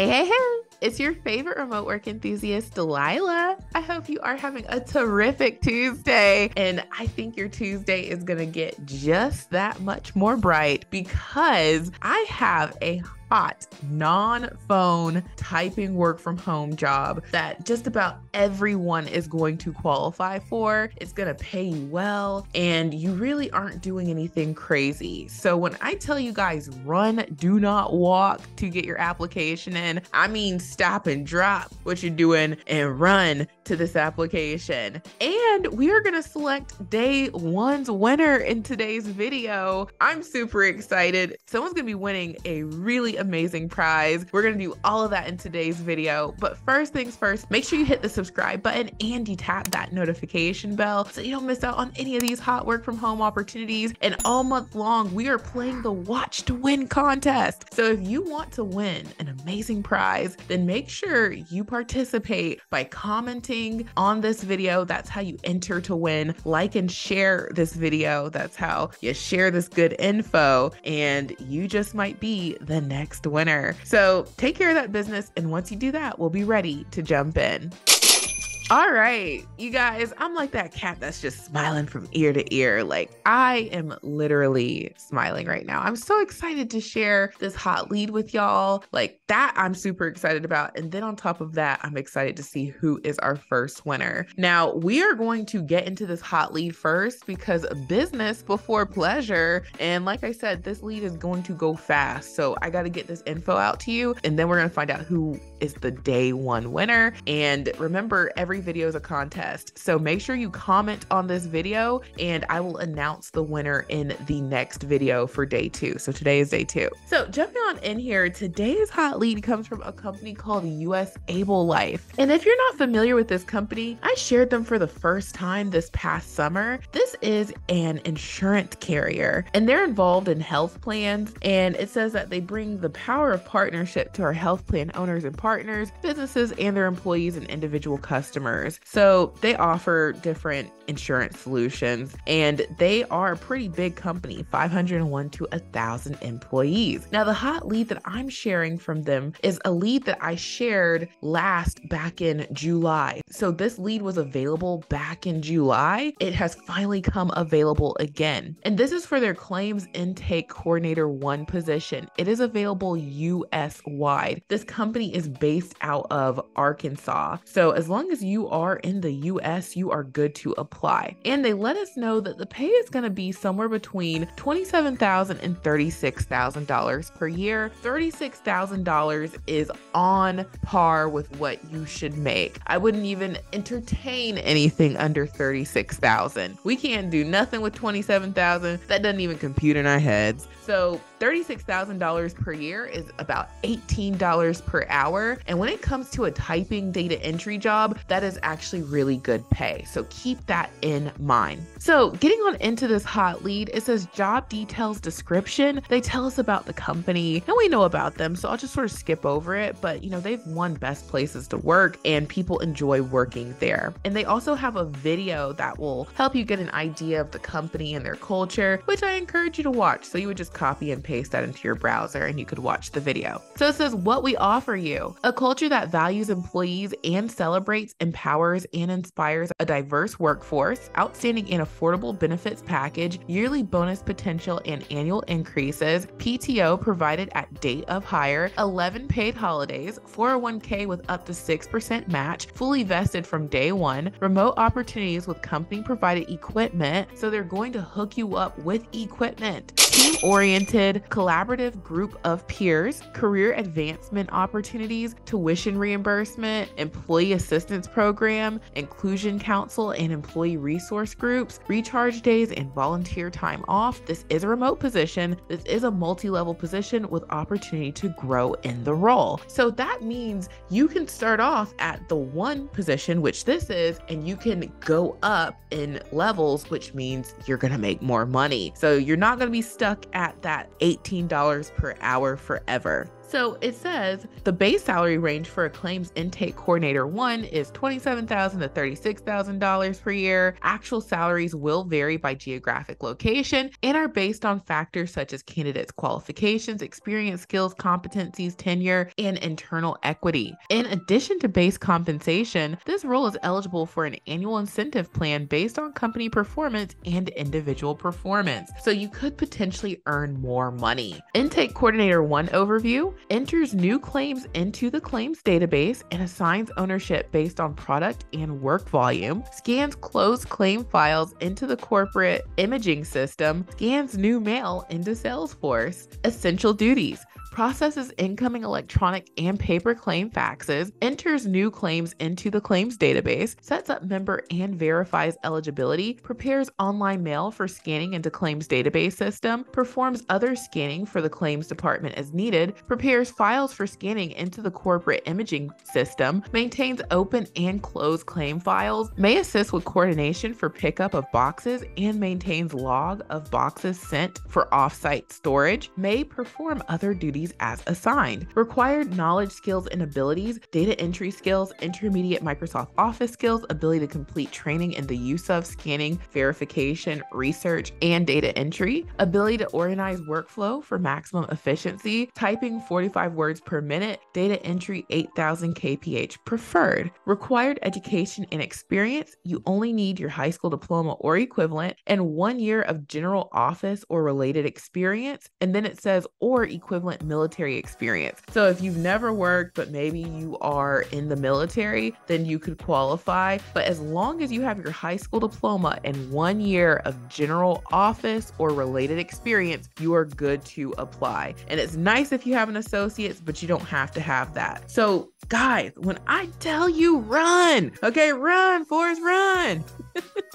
Hey, hey, hey. It's your favorite remote work enthusiast, Delilah. I hope you are having a terrific Tuesday. And I think your Tuesday is going to get just that much more bright because I have a hot non phone typing work from home job that just about everyone is going to qualify for. It's going to pay you well, and you really aren't doing anything crazy. So, when I tell you guys run, do not walk to get your application in, I mean stop and drop what you're doing and run to this application. And we are going to select day one's winner in today's video. I'm super excited. Someone's going to be winning a really amazing prize. We're going to do all of that in today's video. But first things first, make sure you hit the subscribe button and you tap that notification bell so you don't miss out on any of these hot work from home opportunities. And all month long, we are playing the Watch to Win contest. So if you want to win an amazing prize, then make sure you participate by commenting on this video. That's how you enter to win. Like and share this video. That's how you share this good info. And you just might be the next next winner. So take care of that business. And once you do that, we'll be ready to jump in. All right, you guys, I'm like that cat that's just smiling from ear to ear. Like, I am literally smiling right now. I'm so excited to share this hot lead with y'all. Like, that I'm super excited about. And then on top of that, I'm excited to see who is our first winner. Now, we are going to get into this hot lead first because business before pleasure. And like I said, this lead is going to go fast. So I got to get this info out to you. And then we're going to find out who is the day one winner. And remember, every video is a contest. So make sure you comment on this video and I will announce the winner in the next video for day two. So today is day two. So jumping on in here, today's hot lead comes from a company called US Able Life. And if you're not familiar with this company, I shared them for the first time this past summer. This is an insurance carrier and they're involved in health plans. And it says that they bring the power of partnership to our health plan owners and partners, businesses, and their employees and individual customers. So they offer different insurance solutions and they are a pretty big company 501 to 1,000 employees. Now, the hot lead that I'm sharing from them is a lead that I shared last back in July. So this lead was available back in July. It has finally come available again. And this is for their claims intake coordinator one position. It is available US wide. This company is based out of Arkansas. So as long as you are in the US, you are good to apply. And they let us know that the pay is going to be somewhere between $27,000 and $36,000 per year. $36,000 is on par with what you should make. I wouldn't even entertain anything under 36,000. We can't do nothing with 27,000. That doesn't even compute in our heads. So $36,000 per year is about $18 per hour. And when it comes to a typing data entry job, that is actually really good pay. So keep that in mind. So getting on into this hot lead, it says job details description. They tell us about the company and we know about them. So I'll just sort of skip over it. But you know, they've won best places to work and people enjoy working there. And they also have a video that will help you get an idea of the company and their culture, which I encourage you to watch. So you would just copy and paste that into your browser and you could watch the video. So it says what we offer you a culture that values employees and celebrates, empowers, and inspires a diverse workforce, outstanding and affordable benefits package, yearly bonus potential and annual increases, PTO provided at date of hire, 11 paid holidays, 401k with up to 6% match, fully vested from day one, remote opportunities with company provided equipment. So they're going to hook you up with equipment team oriented, collaborative group of peers, career advancement opportunities, tuition reimbursement, employee assistance program, inclusion council, and employee resource groups, recharge days, and volunteer time off. This is a remote position. This is a multi level position with opportunity to grow in the role. So that means you can start off at the one position, which this is, and you can go up in levels, which means you're going to make more money. So you're not going to be stuck at that $18 per hour forever. So it says the base salary range for a claims intake coordinator one is 27,000 to $36,000 per year. Actual salaries will vary by geographic location and are based on factors such as candidates' qualifications, experience, skills, competencies, tenure, and internal equity. In addition to base compensation, this role is eligible for an annual incentive plan based on company performance and individual performance. So you could potentially earn more money. Intake Coordinator 1 overview enters new claims into the claims database and assigns ownership based on product and work volume, scans closed claim files into the corporate imaging system, scans new mail into Salesforce. Essential duties processes incoming electronic and paper claim faxes, enters new claims into the claims database, sets up member and verifies eligibility, prepares online mail for scanning into claims database system, performs other scanning for the claims department as needed, prepares files for scanning into the corporate imaging system, maintains open and closed claim files, may assist with coordination for pickup of boxes and maintains log of boxes sent for offsite storage, may perform other duties duties as assigned. Required knowledge, skills, and abilities, data entry skills, intermediate Microsoft Office skills, ability to complete training in the use of scanning, verification, research, and data entry, ability to organize workflow for maximum efficiency, typing 45 words per minute, data entry 8000 kph preferred. Required education and experience, you only need your high school diploma or equivalent and one year of general office or related experience. And then it says or equivalent military experience. So if you've never worked, but maybe you are in the military, then you could qualify. But as long as you have your high school diploma and one year of general office or related experience, you are good to apply. And it's nice if you have an associate's, but you don't have to have that. So, guys, when I tell you run, okay, run, Forrest, run.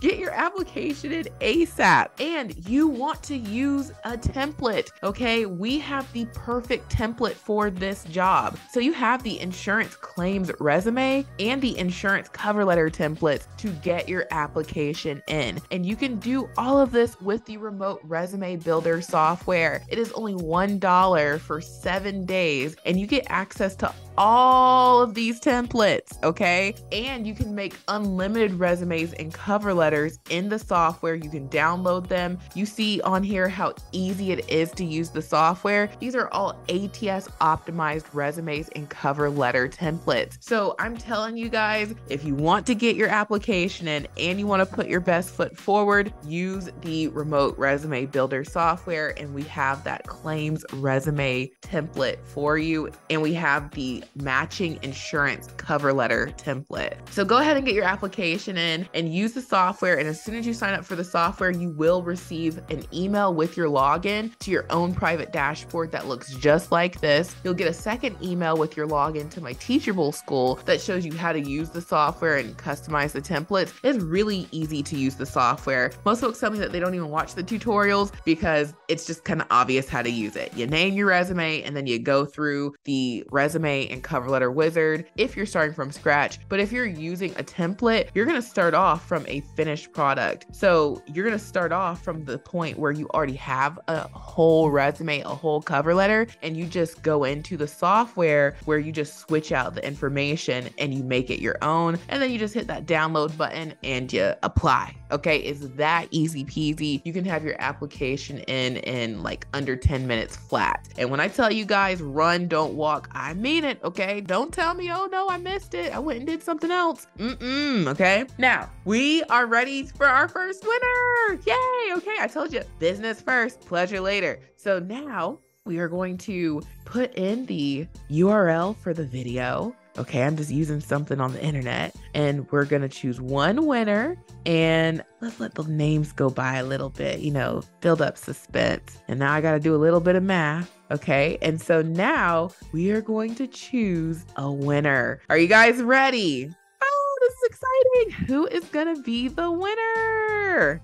Get your application in ASAP. And you want to use a template, okay? We have the perfect template for this job. So you have the insurance claims resume and the insurance cover letter templates to get your application in. And you can do all of this with the remote resume builder software. It is only $1 for seven days, and you get access to all of these templates, okay? And you can make unlimited resumes and cover letters in the software. You can download them. You see on here how easy it is to use the software. These are all ATS optimized resumes and cover letter templates. So I'm telling you guys, if you want to get your application in and you want to put your best foot forward, use the remote resume builder software. And we have that claims resume template for you. And we have the matching insurance cover letter template. So go ahead and get your application in and use the software. And as soon as you sign up for the software, you will receive an email with your login to your own private dashboard that looks just like this. You'll get a second email with your login to my Teachable School that shows you how to use the software and customize the templates. It's really easy to use the software. Most folks tell me that they don't even watch the tutorials because it's just kind of obvious how to use it. You name your resume and then you go through the resume and cover letter wizard if you're starting from scratch. But if you're using a template, you're going to start off from a finished product. So you're going to start off from the point where you already have a whole resume, a whole cover letter, and you just go into the software where you just switch out the information and you make it your own. And then you just hit that download button and you apply. Okay, it's that easy peasy. You can have your application in in like under 10 minutes flat. And when I tell you guys run, don't walk, I mean it. Okay, don't tell me, oh no, I missed it. I went and did something else. Mm-mm. Okay, now we are ready for our first winner. Yay. Okay, I told you business first, pleasure later. So now we are going to put in the URL for the video Okay, I'm just using something on the internet and we're going to choose one winner and let's let the names go by a little bit, you know, build up suspense. And now I got to do a little bit of math. Okay, and so now we are going to choose a winner. Are you guys ready? Oh, this is exciting. Who is going to be the winner?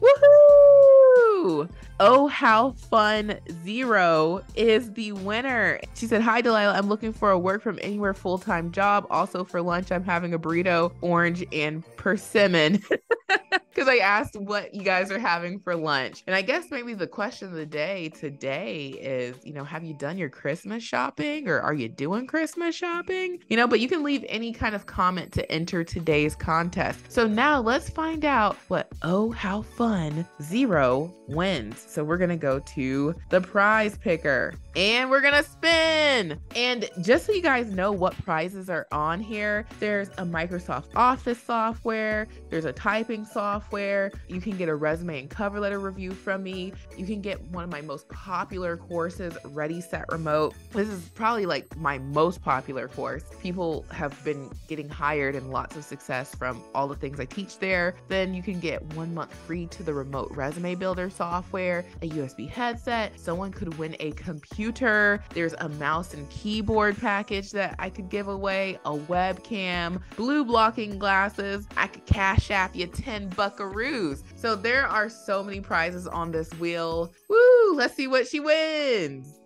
Woohoo! Oh How Fun Zero is the winner. She said, Hi, Delilah. I'm looking for a work from anywhere full time job. Also, for lunch, I'm having a burrito, orange, and persimmon. because I asked what you guys are having for lunch. And I guess maybe the question of the day today is, you know, have you done your Christmas shopping or are you doing Christmas shopping? You know, but you can leave any kind of comment to enter today's contest. So now let's find out what Oh How Fun Zero wins. So we're going to go to the prize picker and we're gonna spin. And just so you guys know what prizes are on here, there's a Microsoft Office software, there's a typing software, you can get a resume and cover letter review from me, you can get one of my most popular courses, Ready Set Remote. This is probably like my most popular course. People have been getting hired and lots of success from all the things I teach there. Then you can get one month free to the remote resume builder software, a USB headset, someone could win a computer. There's a mouse and keyboard package that I could give away, a webcam, blue blocking glasses. I could cash app you 10 buckaroos. So there are so many prizes on this wheel. Woo! Let's see what she wins.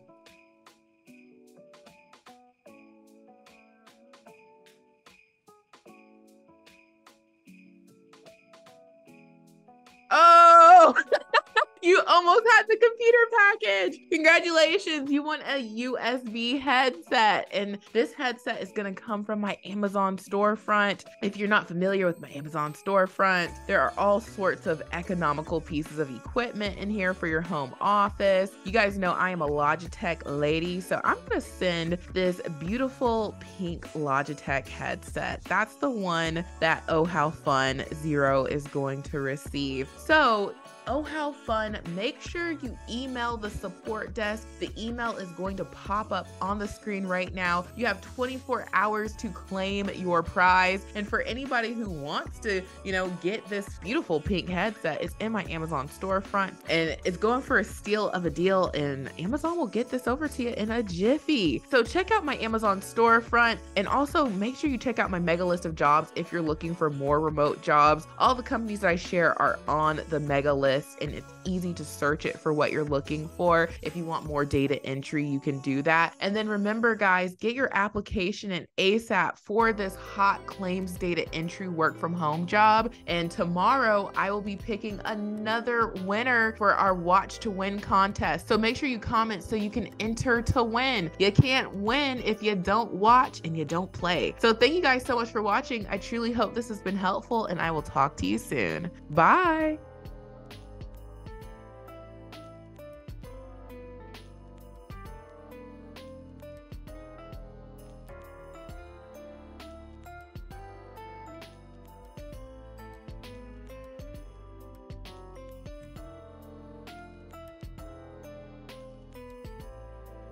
Almost had the computer package. Congratulations. You won a USB headset. And this headset is going to come from my Amazon storefront. If you're not familiar with my Amazon storefront, there are all sorts of economical pieces of equipment in here for your home office. You guys know I am a Logitech lady, so I'm going to send this beautiful pink Logitech headset. That's the one that Oh How Fun Zero is going to receive. So Oh, how fun. Make sure you email the support desk. The email is going to pop up on the screen right now. You have 24 hours to claim your prize. And for anybody who wants to, you know, get this beautiful pink headset, it's in my Amazon storefront and it's going for a steal of a deal. And Amazon will get this over to you in a jiffy. So check out my Amazon storefront and also make sure you check out my mega list of jobs if you're looking for more remote jobs. All the companies that I share are on the mega list list and it's easy to search it for what you're looking for. If you want more data entry, you can do that. And then remember, guys, get your application in ASAP for this hot claims data entry work from home job. And tomorrow, I will be picking another winner for our Watch to Win contest. So make sure you comment so you can enter to win. You can't win if you don't watch and you don't play. So thank you guys so much for watching. I truly hope this has been helpful and I will talk to you soon. Bye.